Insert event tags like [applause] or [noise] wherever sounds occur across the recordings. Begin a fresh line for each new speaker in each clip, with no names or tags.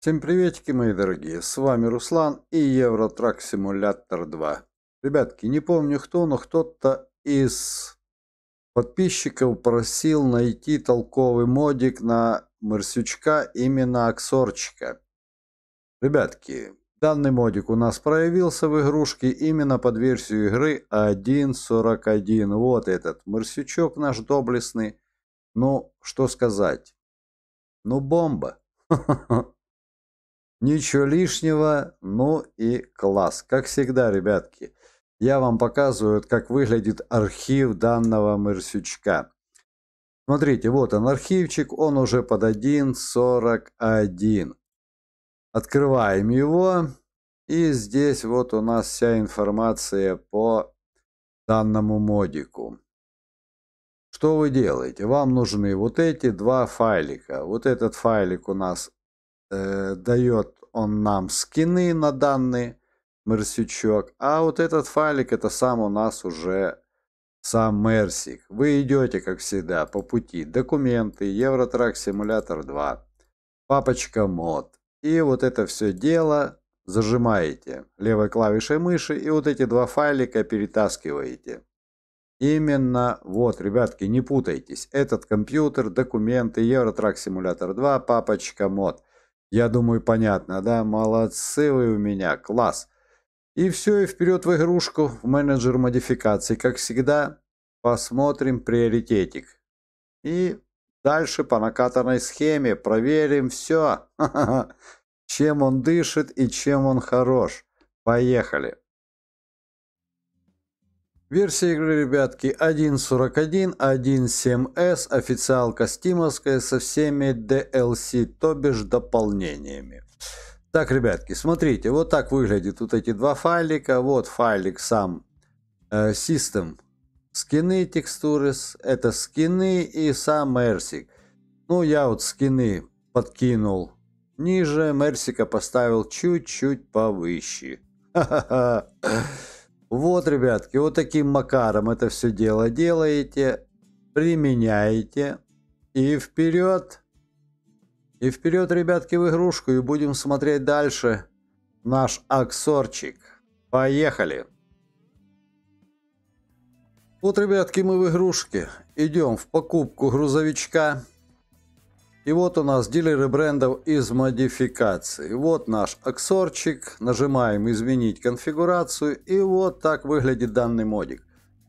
Всем приветики, мои дорогие, с вами Руслан и Евротрак Симулятор 2. Ребятки, не помню кто, но кто-то из подписчиков просил найти толковый модик на Марсючка, именно Аксорчика. Ребятки, данный модик у нас проявился в игрушке именно под версию игры 1.41. Вот этот Марсючок наш доблестный. Ну, что сказать. Ну, бомба. [laughs] Ничего лишнего, ну и класс. Как всегда, ребятки, я вам показываю, как выглядит архив данного мырсючка. Смотрите, вот он архивчик, он уже под 1.41. Открываем его. И здесь вот у нас вся информация по данному модику. Что вы делаете? Вам нужны вот эти два файлика. Вот этот файлик у нас э, дает он нам скины на данный мерсючок, а вот этот файлик это сам у нас уже сам мерсик. Вы идете, как всегда, по пути документы, Евротрак Симулятор 2, папочка мод. И вот это все дело зажимаете левой клавишей мыши и вот эти два файлика перетаскиваете. Именно, вот, ребятки, не путайтесь. Этот компьютер, документы, Евротрак Симулятор 2, папочка мод. Я думаю, понятно, да? Молодцы вы у меня, класс. И все, и вперед в игрушку, в менеджер модификаций. Как всегда, посмотрим приоритетик. И дальше по накатанной схеме проверим все. [laughs] Чем он дышит и чем он хорош. Поехали. Версия игры, ребятки, 1.41, 1.7s, официалка стимовская со всеми DLC, то бишь дополнениями. Так, ребятки, смотрите, вот так выглядят вот эти два файлика. Вот файлик сам э, System скины текстуры, это скины и сам Мерсик. Ну, я вот скины подкинул ниже, Мерсика поставил чуть-чуть повыше. Ха-ха-ха. Вот, ребятки, вот таким макаром это все дело делаете, применяете и вперед. И вперед, ребятки, в игрушку и будем смотреть дальше наш аксорчик. Поехали! Вот, ребятки, мы в игрушке. Идем в покупку грузовичка. И вот у нас дилеры брендов из модификации. Вот наш аксорчик. Нажимаем «Изменить конфигурацию». И вот так выглядит данный модик.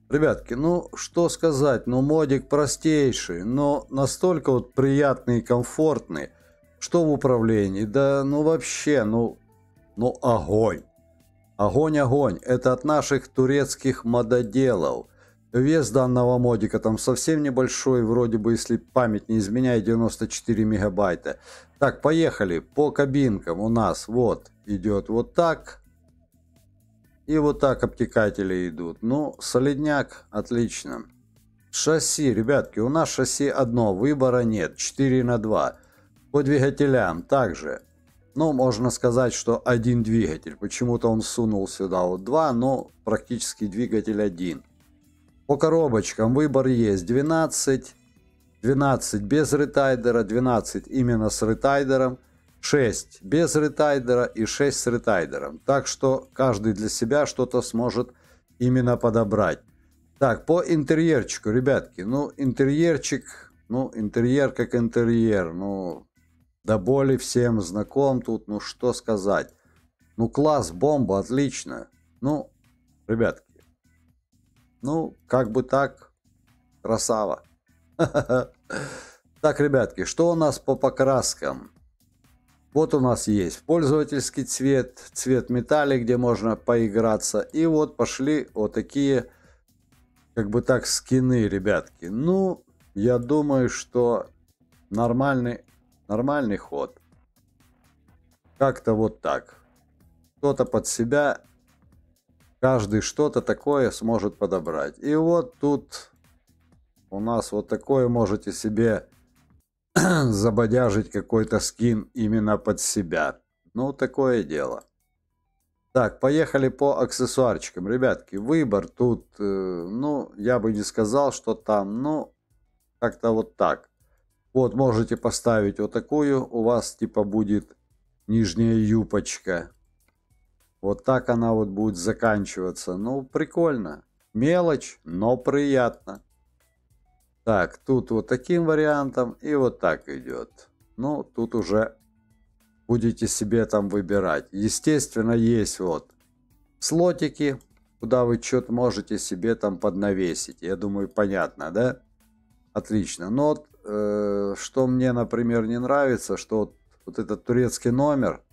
Ребятки, ну что сказать, ну модик простейший, но настолько вот приятный и комфортный. Что в управлении? Да ну вообще, ну, ну огонь. Огонь-огонь. Это от наших турецких мододелов. Вес данного модика там совсем небольшой, вроде бы, если память не изменяет, 94 мегабайта. Так, поехали. По кабинкам у нас вот идет вот так. И вот так обтекатели идут. Ну, солидняк, отлично. Шасси, ребятки, у нас шасси одно, выбора нет, 4 на 2. По двигателям также. Ну, можно сказать, что один двигатель. Почему-то он сунул сюда вот два, но практически двигатель один. По коробочкам выбор есть 12, 12 без ретайдера, 12 именно с ретайдером, 6 без ретайдера и 6 с ретайдером. Так что каждый для себя что-то сможет именно подобрать. Так, по интерьерчику, ребятки, ну, интерьерчик, ну, интерьер как интерьер, ну, до боли всем знаком тут, ну, что сказать. Ну, класс, бомба, отлично. Ну, ребятки, ну, как бы так, красава. [laughs] Так, ребятки, что у нас по покраскам? Вот у нас есть пользовательский цвет, цвет металлик, где можно поиграться. И вот пошли вот такие, как бы так, скины, ребятки. Ну, я думаю, что нормальный, нормальный ход. Как-то вот так. Кто-то под себя каждый что-то такое сможет подобрать. И вот тут у нас вот такое можете себе [clears throat] забодяжить какой-то скин именно под себя. Ну, такое дело. Так, поехали по аксессуарчикам. Ребятки, выбор тут, э, ну, я бы не сказал, что там, ну, как-то вот так. Вот, можете поставить вот такую, у вас типа будет нижняя юпочка. Вот так она вот будет заканчиваться. Ну, прикольно. Мелочь, но приятно. Так, тут вот таким вариантом и вот так идет. Ну, тут уже будете себе там выбирать. Естественно, есть вот слотики, куда вы что-то можете себе там поднавесить. Я думаю, понятно, да? Отлично. Но вот, э, что мне, например, не нравится, что вот, вот этот турецкий номер,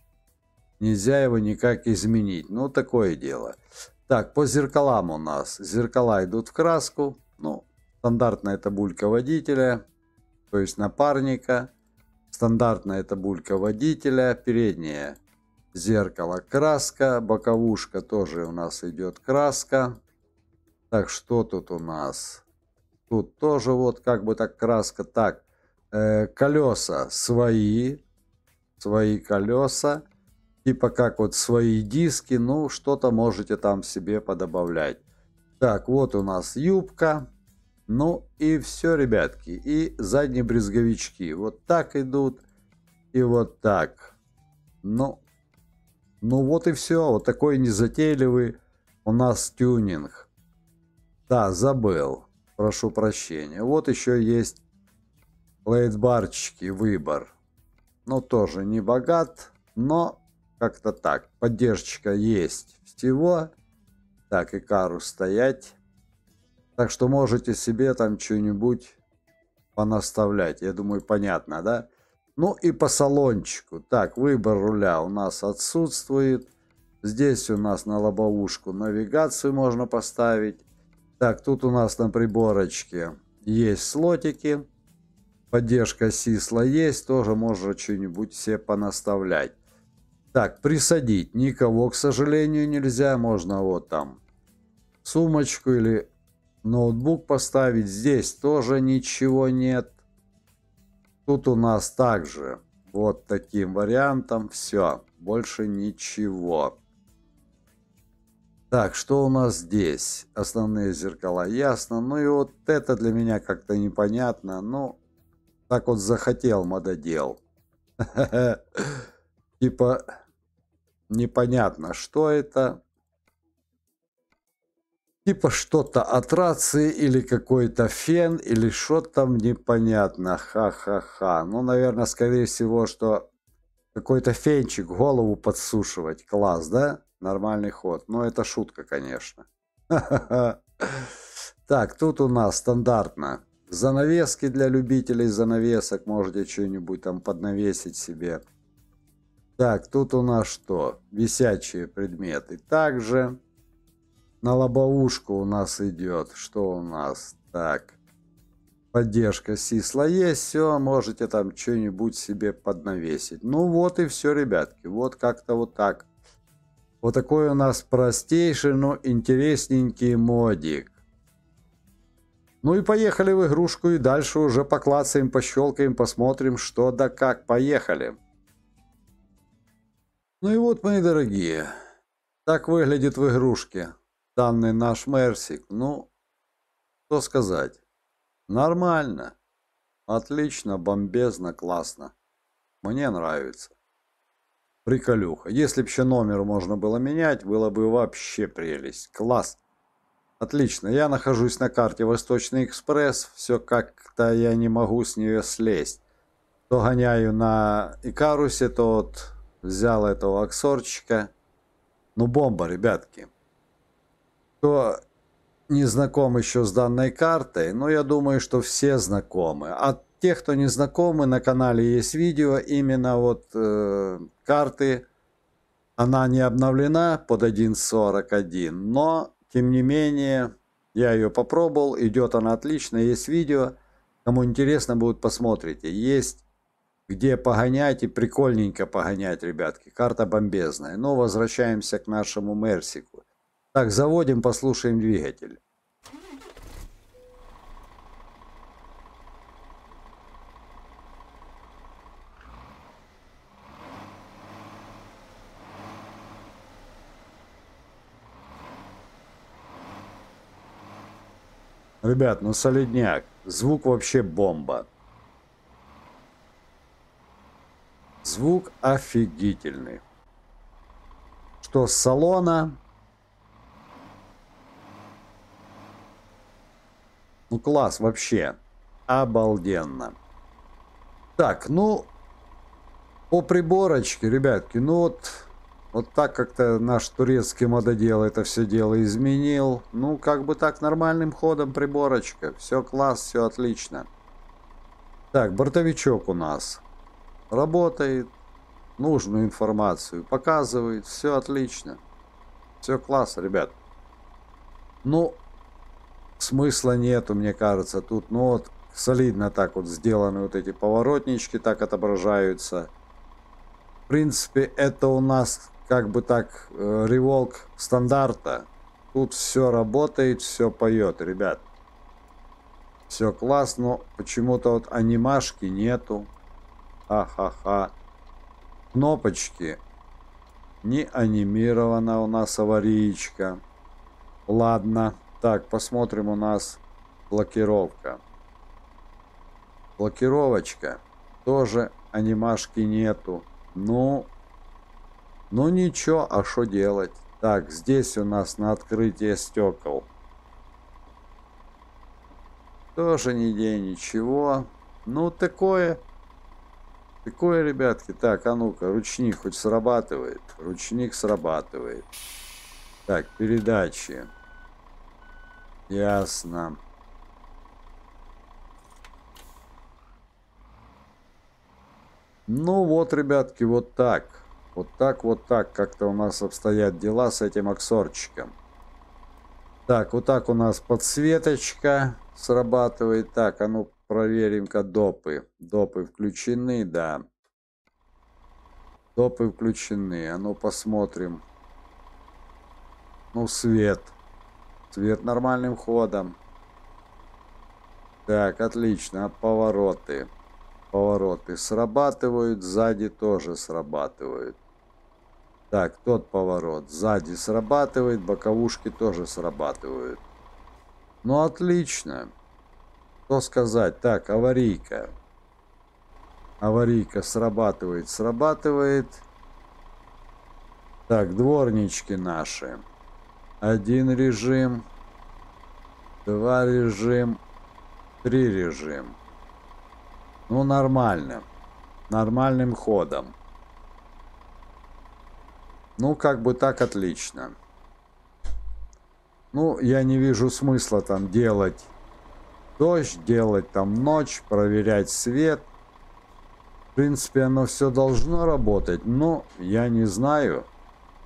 нельзя его никак изменить. Ну, такое дело. Так, по зеркалам у нас. Зеркала идут в краску. Ну, стандартная табулька водителя, то есть напарника. Стандартная табулька водителя. Переднее зеркало краска. Боковушка тоже у нас идет краска. Так, что тут у нас? Тут тоже вот как бы так краска. Так, э, колеса свои. Свои колеса типа как вот свои диски, ну что-то можете там себе подобавлять. Так, вот у нас юбка. Ну и все, ребятки. И задние брезговички. Вот так идут. И вот так. Ну, ну вот и все. Вот такой незатейливый у нас тюнинг. Да, забыл. Прошу прощения. Вот еще есть лейтбарчики, выбор. Ну, тоже не богат, но как-то так. Поддержка есть всего. Так, и кару стоять. Так что можете себе там что-нибудь понаставлять. Я думаю, понятно, да? Ну и по салончику. Так, выбор руля у нас отсутствует. Здесь у нас на лобовушку навигацию можно поставить. Так, тут у нас на приборочке есть слотики. Поддержка сисла есть. Тоже можно что-нибудь себе понаставлять. Так, присадить никого, к сожалению, нельзя. Можно вот там сумочку или ноутбук поставить. Здесь тоже ничего нет. Тут у нас также вот таким вариантом. Все, больше ничего. Так, что у нас здесь? Основные зеркала, ясно. Ну и вот это для меня как-то непонятно. Ну, так вот захотел мододел. [laughs] Типа, непонятно, что это. Типа что-то от рации или какой-то фен или что там непонятно. Ха-ха-ха. Ну, наверное, скорее всего, что какой-то фенчик голову подсушивать. Класс, да? Нормальный ход. Но это шутка, конечно. Так, тут у нас стандартно занавески для любителей занавесок. Можете что-нибудь там поднавесить себе. Так, тут у нас что? Висячие предметы. Также на лобовушку у нас идет. Что у нас? Так. Поддержка сисла есть. Все, можете там что-нибудь себе поднавесить. Ну вот и все, ребятки. Вот как-то вот так. Вот такой у нас простейший, но интересненький модик. Ну и поехали в игрушку и дальше уже поклацаем, пощелкаем, посмотрим, что да как. Поехали. Ну и вот, мои дорогие, так выглядит в игрушке данный наш Мерсик. Ну, что сказать. Нормально. Отлично, бомбезно, классно. Мне нравится. Приколюха. Если бы еще номер можно было менять, было бы вообще прелесть. Класс. Отлично. Я нахожусь на карте Восточный экспресс. Все как-то я не могу с нее слезть. То гоняю на Икарусе, то вот взял этого аксорчика. Ну, бомба, ребятки. Кто не знаком еще с данной картой, но я думаю, что все знакомы. А тех, кто не знакомы, на канале есть видео именно вот э, карты. Она не обновлена под 1.41, но тем не менее я ее попробовал, идет она отлично, есть видео. Кому интересно будет, посмотрите. Есть где погонять и прикольненько погонять, ребятки. Карта бомбезная. Но возвращаемся к нашему Мерсику. Так, заводим, послушаем двигатель. Ребят, ну солидняк. Звук вообще бомба. Звук офигительный. Что с салона? Ну класс вообще. Обалденно. Так, ну, по приборочке, ребятки, ну вот, вот так как-то наш турецкий мододел это все дело изменил. Ну, как бы так нормальным ходом приборочка. Все класс, все отлично. Так, бортовичок у нас работает, нужную информацию показывает, все отлично. Все класс, ребят. Ну, смысла нету, мне кажется, тут, ну вот, солидно так вот сделаны вот эти поворотнички, так отображаются. В принципе, это у нас как бы так э, револк стандарта. Тут все работает, все поет, ребят. Все классно, почему-то вот анимашки нету. Ха-ха-ха. Кнопочки. Не анимирована у нас аварийка. Ладно. Так, посмотрим у нас блокировка. Блокировочка. Тоже анимашки нету. Ну, ну ничего, а что делать? Так, здесь у нас на открытие стекол. Тоже нигде ничего. Ну, такое Такое, ребятки. Так, а ну-ка, ручник хоть срабатывает. Ручник срабатывает. Так, передачи. Ясно. Ну вот, ребятки, вот так. Вот так, вот так как-то у нас обстоят дела с этим аксорчиком. Так, вот так у нас подсветочка срабатывает. Так, а ну Проверим-ка допы. Допы включены, да. Допы включены. А ну посмотрим. Ну, свет. Свет нормальным ходом. Так, отлично. Повороты. Повороты срабатывают. Сзади тоже срабатывают. Так, тот поворот. Сзади срабатывает. Боковушки тоже срабатывают. Ну, отлично. Что сказать? Так, аварийка. Аварийка срабатывает, срабатывает. Так, дворнички наши. Один режим. Два режим. Три режим. Ну, нормально. Нормальным ходом. Ну, как бы так отлично. Ну, я не вижу смысла там делать дождь, делать там ночь, проверять свет. В принципе, оно все должно работать, но я не знаю.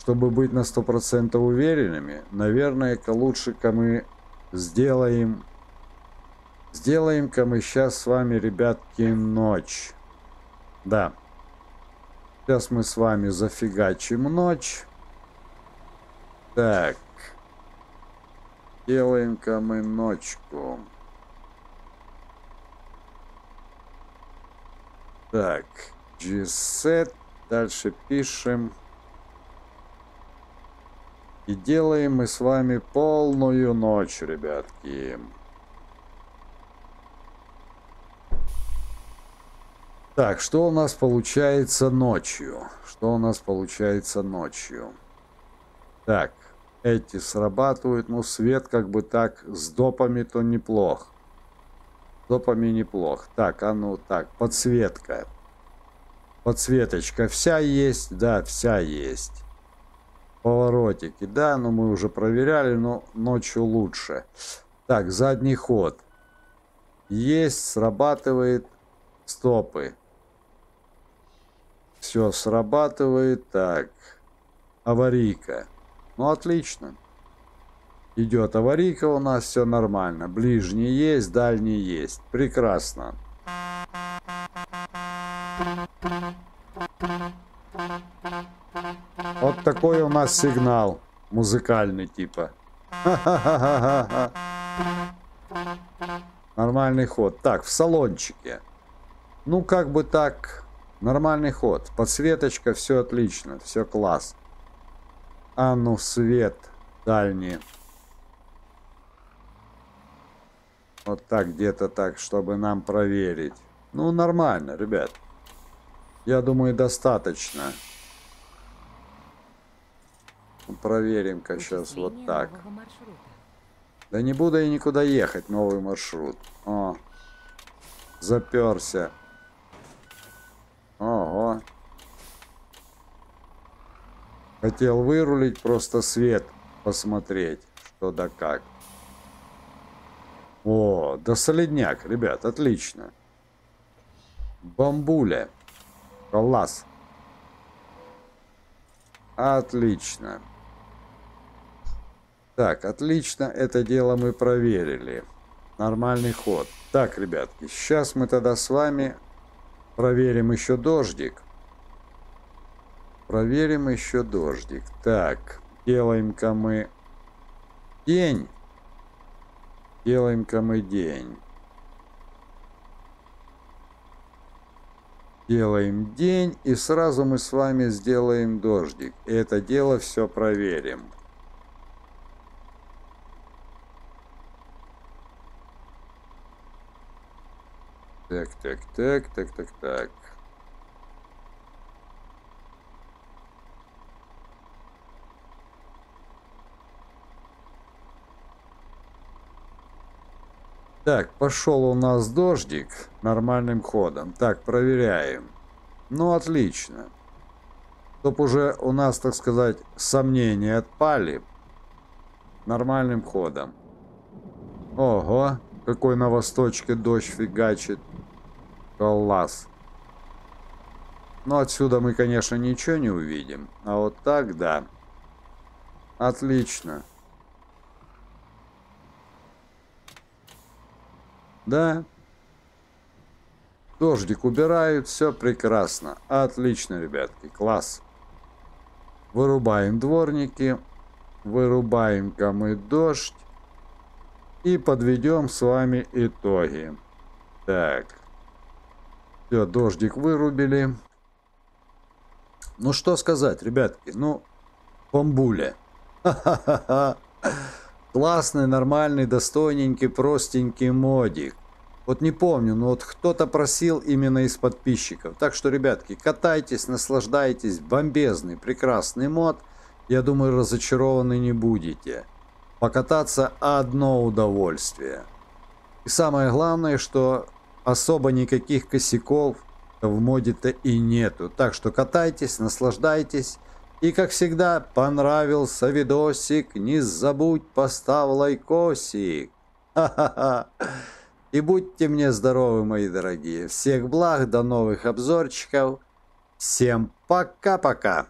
Чтобы быть на 100% уверенными, наверное-ка лучше-ка мы сделаем... Сделаем-ка мы сейчас с вами, ребятки, ночь. Да. Сейчас мы с вами зафигачим ночь. Так. Делаем-ка мы ночку. Так, gset. Дальше пишем. И делаем мы с вами полную ночь, ребятки. Так, что у нас получается ночью? Что у нас получается ночью? Так, эти срабатывают, ну свет как бы так с допами то неплохо. Допами неплох. Так, а ну так, подсветка. Подсветочка вся есть? Да, вся есть. Поворотики, да, но мы уже проверяли, но ночью лучше. Так, задний ход. Есть, срабатывает. Стопы. Все срабатывает. Так, аварийка. Ну, отлично. Идет аварийка у нас, все нормально. Ближний есть, дальний есть. Прекрасно. Вот такой у нас сигнал. Музыкальный типа. [laughs] Нормальный ход. Так, в салончике. Ну, как бы так. Нормальный ход. Подсветочка, все отлично. Все класс. А ну, свет дальний. Вот так, где-то так, чтобы нам проверить. Ну, нормально, ребят. Я думаю, достаточно. Проверим-ка сейчас вот так. Да не буду я никуда ехать, новый маршрут. О, заперся. Ого. Хотел вырулить, просто свет посмотреть, что да как. Да солидняк, ребят, отлично. Бамбуля. Класс. Отлично. Так, отлично, это дело мы проверили. Нормальный ход. Так, ребятки, сейчас мы тогда с вами проверим еще дождик. Проверим еще дождик. Так, делаем-ка мы день. Делаем-ка мы день. Делаем день, и сразу мы с вами сделаем дождик. И это дело все проверим. Так, так, так, так, так, так. Так, пошел у нас дождик нормальным ходом. Так, проверяем. Ну, отлично. Чтоб уже у нас, так сказать, сомнения отпали. Нормальным ходом. Ого, какой на восточке дождь фигачит. Класс. Ну, отсюда мы, конечно, ничего не увидим. А вот так, да. Отлично. Да. Дождик убирают, все прекрасно. Отлично, ребятки, класс. Вырубаем дворники. Вырубаем-ка мы дождь. И подведем с вами итоги. Так. Все, дождик вырубили. Ну что сказать, ребятки, ну, бамбуля. Ха-ха-ха. Классный, нормальный, достойненький, простенький модик. Вот не помню, но вот кто-то просил именно из подписчиков. Так что, ребятки, катайтесь, наслаждайтесь. Бомбезный, прекрасный мод. Я думаю, разочарованы не будете. Покататься одно удовольствие. И самое главное, что особо никаких косяков в моде-то и нету. Так что катайтесь, наслаждайтесь. И как всегда, понравился видосик, не забудь поставь лайкосик. Ха-ха-ха. И будьте мне здоровы, мои дорогие. Всех благ, до новых обзорчиков. Всем пока-пока.